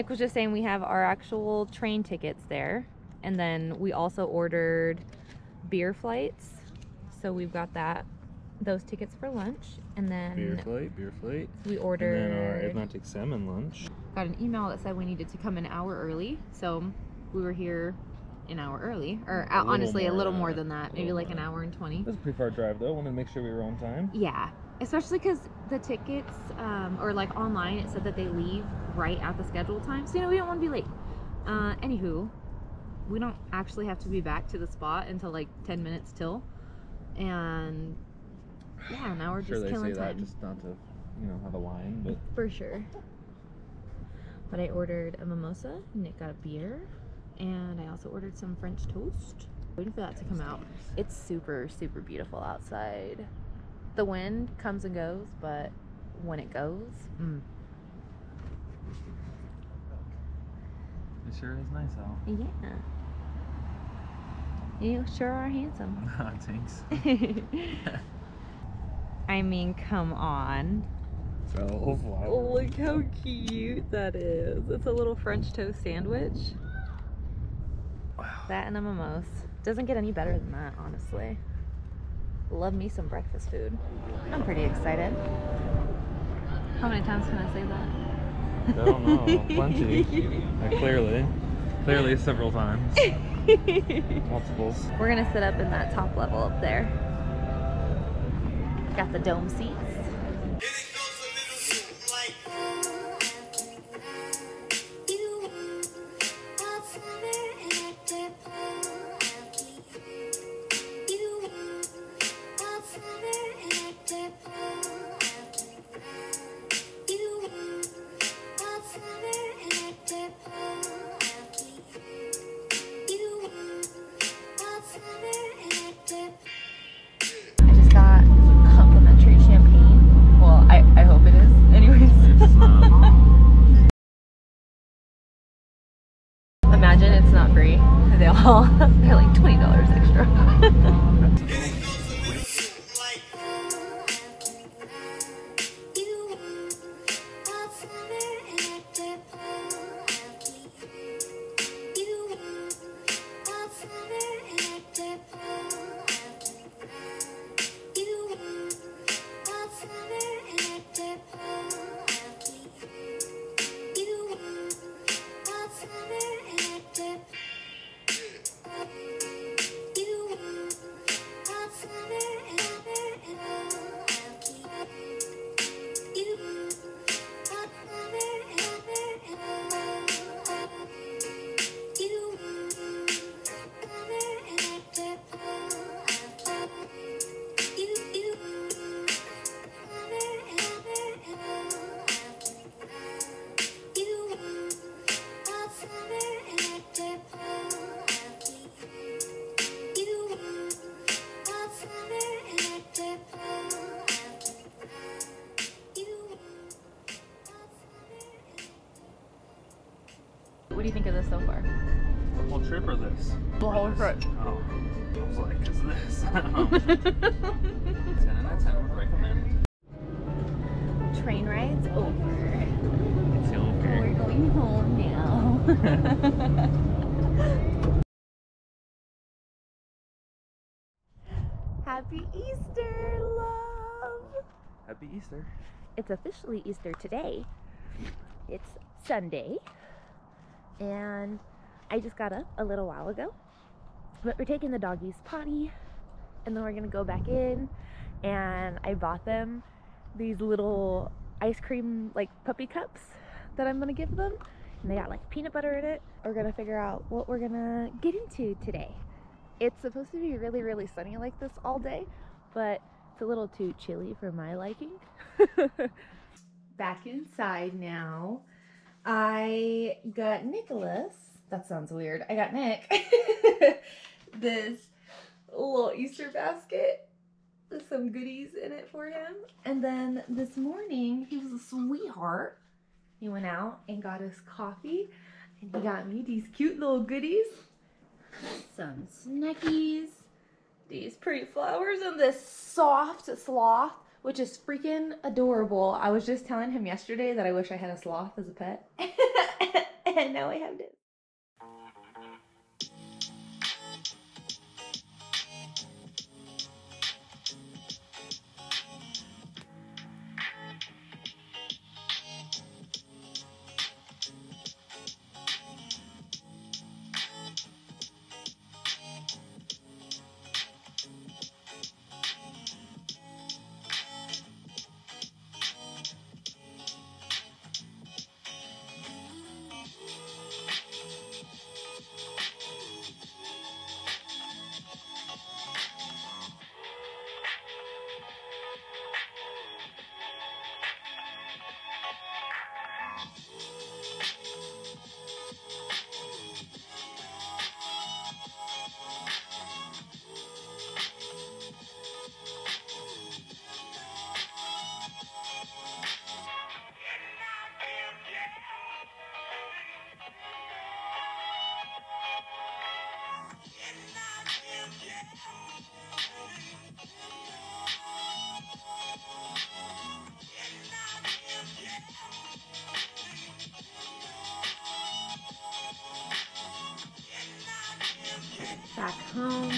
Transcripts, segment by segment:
Nick was just saying we have our actual train tickets there. And then we also ordered beer flights. So we've got that those tickets for lunch. And then Beer flight, beer flight. we And ordered then our Atlantic salmon lunch. got an email that said we needed to come an hour early. So we were here an hour early. Or A uh, little honestly a little more than that. Maybe like an hour and twenty. It was a pretty far drive though. Wanted to make sure we were on time. Yeah, especially because the tickets, um, or like online, it said that they leave right at the scheduled time. So, you know, we don't want to be late. Uh, anywho, we don't actually have to be back to the spot until like 10 minutes till. And yeah, now we're sure just killing time. that just not to, you know, have a line, but For sure. But I ordered a mimosa, Nick got a beer, and I also ordered some French toast. Waiting for that to come out. It's super, super beautiful outside. The wind comes and goes, but when it goes, mm, it sure is nice out. yeah. You sure are handsome. Thanks. I mean, come on. So flower. Oh, look how cute that is. It's a little French toast sandwich. That and a mimosa. Doesn't get any better than that, honestly. Love me some breakfast food. I'm pretty excited. How many times can I say that? I don't know. Plenty. Clearly. Clearly several times. Multiples. We're gonna sit up in that top level up there. Got the dome seats. What do you think of this so far? The whole trip or this? The whole trip. Oh. I was like, is this? 10 out of 10 would recommend. Train rides over. It's over. We're going home now. Happy Easter, love! Happy Easter. It's officially Easter today. It's Sunday, and I just got up a little while ago. But we're taking the doggies potty, and then we're gonna go back in. And I bought them these little ice cream like puppy cups that I'm gonna give them, and they got like peanut butter in it. We're gonna figure out what we're gonna get into today. It's supposed to be really, really sunny like this all day, but it's a little too chilly for my liking. Back inside now. I got Nicholas. That sounds weird. I got Nick this little Easter basket with some goodies in it for him. And then this morning, he was a sweetheart. He went out and got us coffee, and he got me these cute little goodies some snackies, these pretty flowers, and this soft sloth, which is freaking adorable. I was just telling him yesterday that I wish I had a sloth as a pet, and now I have this.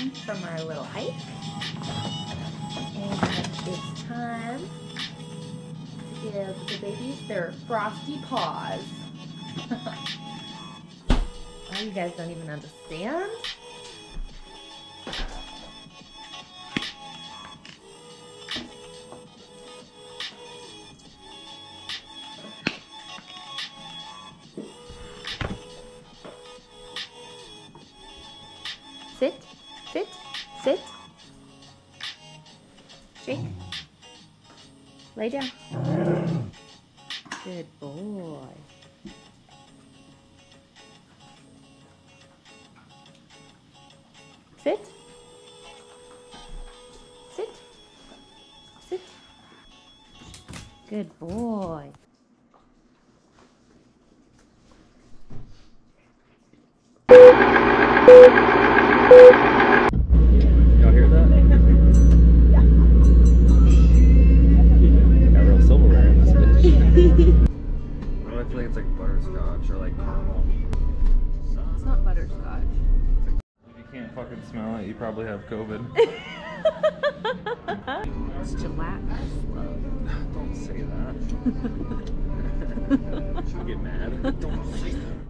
Home from our little hike. And it's time to give the babies their frosty paws. oh, you guys don't even understand? Shake. Lay down. Good boy. Sit. Sit. Sit. Good boy. Feel like it's like butterscotch or like caramel? It's not butterscotch. If you can't fucking smell it, you probably have COVID. it's gelatinous. Don't say that. She'll get mad. Don't say that.